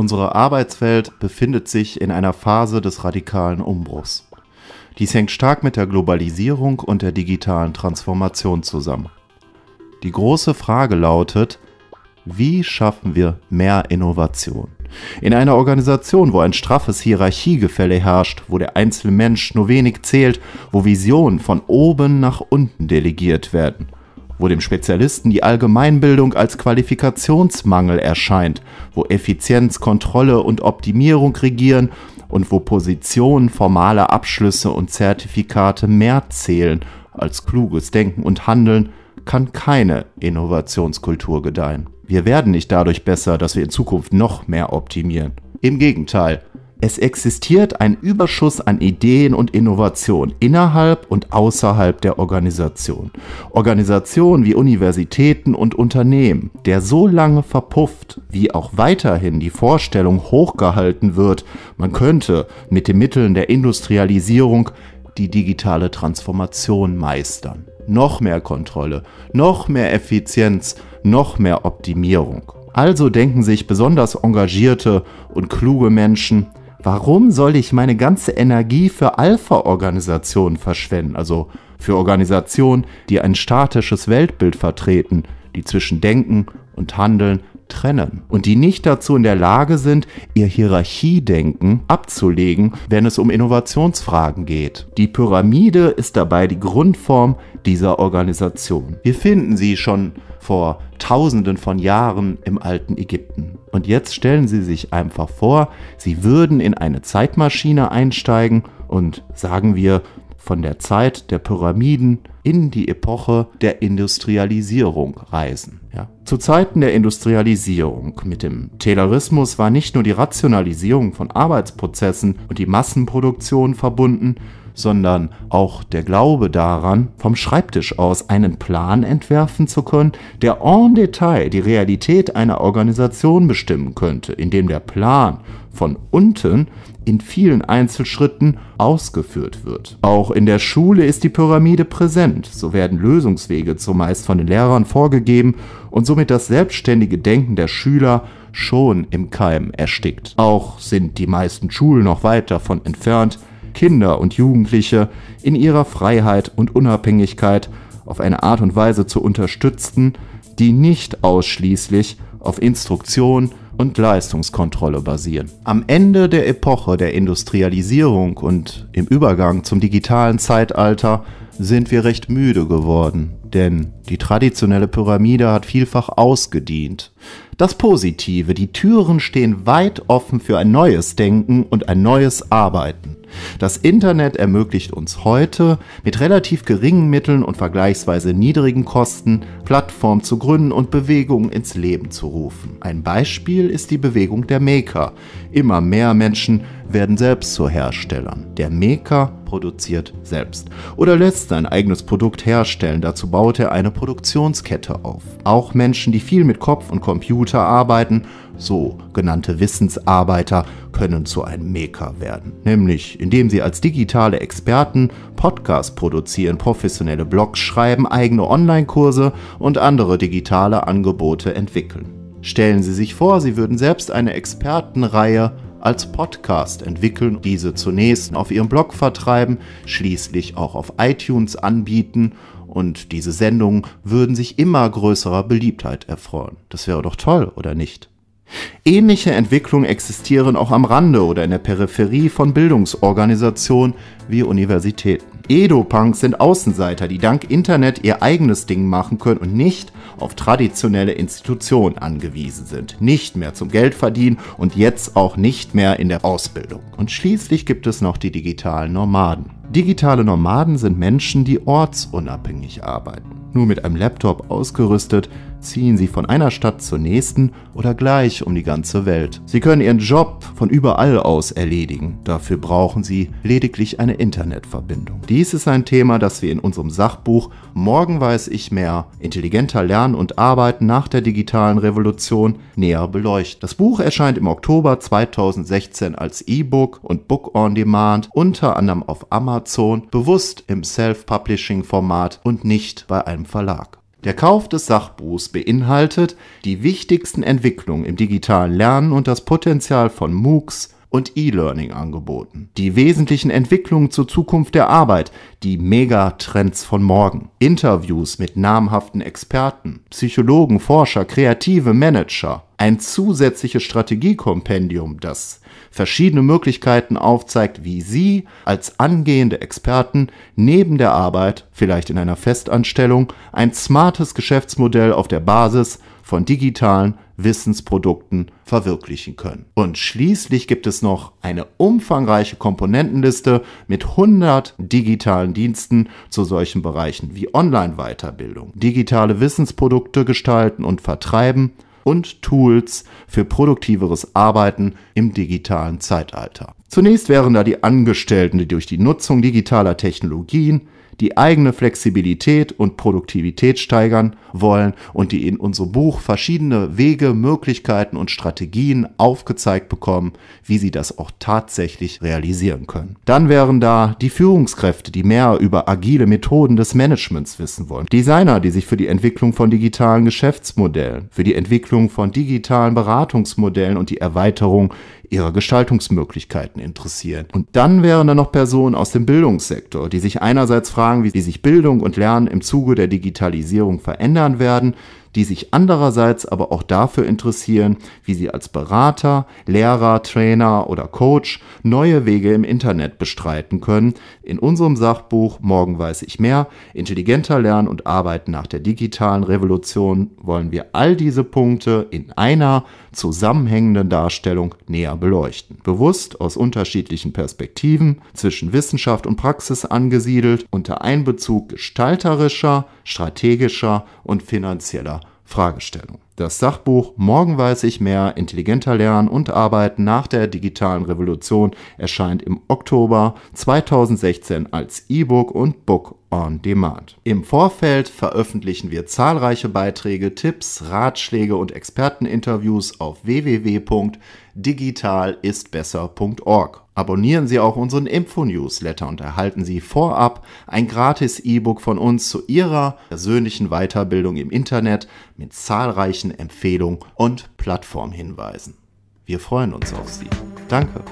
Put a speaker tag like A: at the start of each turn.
A: Unsere Arbeitswelt befindet sich in einer Phase des radikalen Umbruchs. Dies hängt stark mit der Globalisierung und der digitalen Transformation zusammen. Die große Frage lautet, wie schaffen wir mehr Innovation? In einer Organisation, wo ein straffes Hierarchiegefälle herrscht, wo der einzelne Mensch nur wenig zählt, wo Visionen von oben nach unten delegiert werden, wo dem Spezialisten die Allgemeinbildung als Qualifikationsmangel erscheint, wo Effizienz, Kontrolle und Optimierung regieren und wo Positionen, formale Abschlüsse und Zertifikate mehr zählen als kluges Denken und Handeln, kann keine Innovationskultur gedeihen. Wir werden nicht dadurch besser, dass wir in Zukunft noch mehr optimieren. Im Gegenteil, es existiert ein Überschuss an Ideen und Innovation innerhalb und außerhalb der Organisation. Organisationen wie Universitäten und Unternehmen, der so lange verpufft, wie auch weiterhin die Vorstellung hochgehalten wird, man könnte mit den Mitteln der Industrialisierung die digitale Transformation meistern. Noch mehr Kontrolle, noch mehr Effizienz, noch mehr Optimierung. Also denken sich besonders engagierte und kluge Menschen, warum soll ich meine ganze Energie für Alpha-Organisationen verschwenden? Also für Organisationen, die ein statisches Weltbild vertreten, die zwischen Denken und Handeln trennen und die nicht dazu in der Lage sind, ihr Hierarchiedenken abzulegen, wenn es um Innovationsfragen geht. Die Pyramide ist dabei die Grundform dieser Organisation. Wir finden sie schon vor Tausenden von Jahren im alten Ägypten. Und jetzt stellen Sie sich einfach vor, Sie würden in eine Zeitmaschine einsteigen und sagen wir von der Zeit der Pyramiden in die Epoche der Industrialisierung reisen. Ja. Zu Zeiten der Industrialisierung mit dem Taylorismus war nicht nur die Rationalisierung von Arbeitsprozessen und die Massenproduktion verbunden, sondern auch der Glaube daran, vom Schreibtisch aus einen Plan entwerfen zu können, der en Detail die Realität einer Organisation bestimmen könnte, indem der Plan von unten in vielen Einzelschritten ausgeführt wird. Auch in der Schule ist die Pyramide präsent, so werden Lösungswege zumeist von den Lehrern vorgegeben und somit das selbstständige Denken der Schüler schon im Keim erstickt. Auch sind die meisten Schulen noch weit davon entfernt, Kinder und Jugendliche in ihrer Freiheit und Unabhängigkeit auf eine Art und Weise zu unterstützen, die nicht ausschließlich auf Instruktion und Leistungskontrolle basieren. Am Ende der Epoche der Industrialisierung und im Übergang zum digitalen Zeitalter sind wir recht müde geworden, denn die traditionelle Pyramide hat vielfach ausgedient. Das Positive, die Türen stehen weit offen für ein neues Denken und ein neues Arbeiten. Das Internet ermöglicht uns heute mit relativ geringen Mitteln und vergleichsweise niedrigen Kosten Plattformen zu gründen und Bewegungen ins Leben zu rufen. Ein Beispiel ist die Bewegung der Maker. Immer mehr Menschen werden selbst zu Herstellern. Der Maker produziert selbst oder lässt sein eigenes Produkt herstellen. Dazu baut er eine Produktionskette auf. Auch Menschen, die viel mit Kopf und Computer arbeiten, so genannte Wissensarbeiter, können zu einem Maker werden. Nämlich indem sie als digitale Experten Podcasts produzieren, professionelle Blogs schreiben, eigene Online-Kurse und andere digitale Angebote entwickeln. Stellen Sie sich vor, Sie würden selbst eine Expertenreihe als Podcast entwickeln, diese zunächst auf Ihrem Blog vertreiben, schließlich auch auf iTunes anbieten und diese Sendungen würden sich immer größerer Beliebtheit erfreuen. Das wäre doch toll, oder nicht? Ähnliche Entwicklungen existieren auch am Rande oder in der Peripherie von Bildungsorganisationen wie Universitäten. Edo-Punks sind Außenseiter, die dank Internet ihr eigenes Ding machen können und nicht auf traditionelle Institutionen angewiesen sind, nicht mehr zum Geld verdienen und jetzt auch nicht mehr in der Ausbildung. Und schließlich gibt es noch die digitalen Nomaden. Digitale Nomaden sind Menschen, die ortsunabhängig arbeiten. Nur mit einem Laptop ausgerüstet ziehen sie von einer Stadt zur nächsten oder gleich um die ganze Welt. Sie können ihren Job von überall aus erledigen. Dafür brauchen sie lediglich eine Internetverbindung. Dies ist ein Thema, das wir in unserem Sachbuch Morgen weiß ich mehr, intelligenter Lernen und Arbeiten nach der digitalen Revolution näher beleuchten. Das Buch erscheint im Oktober 2016 als E-Book und Book on Demand, unter anderem auf Amazon, bewusst im Self-Publishing-Format und nicht bei einem Verlag. Der Kauf des Sachbuchs beinhaltet die wichtigsten Entwicklungen im digitalen Lernen und das Potenzial von MOOCs und E-Learning-Angeboten. Die wesentlichen Entwicklungen zur Zukunft der Arbeit, die Megatrends von morgen. Interviews mit namhaften Experten, Psychologen, Forscher, kreative Manager. Ein zusätzliches Strategiekompendium, das verschiedene Möglichkeiten aufzeigt, wie Sie als angehende Experten neben der Arbeit, vielleicht in einer Festanstellung, ein smartes Geschäftsmodell auf der Basis von digitalen Wissensprodukten verwirklichen können. Und schließlich gibt es noch eine umfangreiche Komponentenliste mit 100 digitalen Diensten zu solchen Bereichen wie Online-Weiterbildung, digitale Wissensprodukte gestalten und vertreiben und Tools für produktiveres Arbeiten im digitalen Zeitalter. Zunächst wären da die Angestellten, die durch die Nutzung digitaler Technologien die eigene Flexibilität und Produktivität steigern wollen und die in unserem Buch verschiedene Wege, Möglichkeiten und Strategien aufgezeigt bekommen, wie sie das auch tatsächlich realisieren können. Dann wären da die Führungskräfte, die mehr über agile Methoden des Managements wissen wollen. Designer, die sich für die Entwicklung von digitalen Geschäftsmodellen, für die Entwicklung von digitalen Beratungsmodellen und die Erweiterung ihrer Gestaltungsmöglichkeiten interessieren. Und dann wären da noch Personen aus dem Bildungssektor, die sich einerseits fragen, wie sich Bildung und Lernen im Zuge der Digitalisierung verändern werden, die sich andererseits aber auch dafür interessieren, wie sie als Berater, Lehrer, Trainer oder Coach neue Wege im Internet bestreiten können. In unserem Sachbuch Morgen weiß ich mehr, intelligenter Lernen und Arbeiten nach der digitalen Revolution wollen wir all diese Punkte in einer zusammenhängenden Darstellung näher beleuchten. Bewusst aus unterschiedlichen Perspektiven zwischen Wissenschaft und Praxis angesiedelt, unter Einbezug gestalterischer, strategischer und finanzieller Fragestellung. Das Sachbuch Morgen weiß ich mehr, intelligenter Lernen und Arbeiten nach der digitalen Revolution erscheint im Oktober 2016 als E-Book und Book on Demand. Im Vorfeld veröffentlichen wir zahlreiche Beiträge, Tipps, Ratschläge und Experteninterviews auf www.digitalistbesser.org. Abonnieren Sie auch unseren Info-Newsletter und erhalten Sie vorab ein gratis E-Book von uns zu Ihrer persönlichen Weiterbildung im Internet mit zahlreichen Empfehlungen und Plattformhinweisen. Wir freuen uns auf Sie. Danke.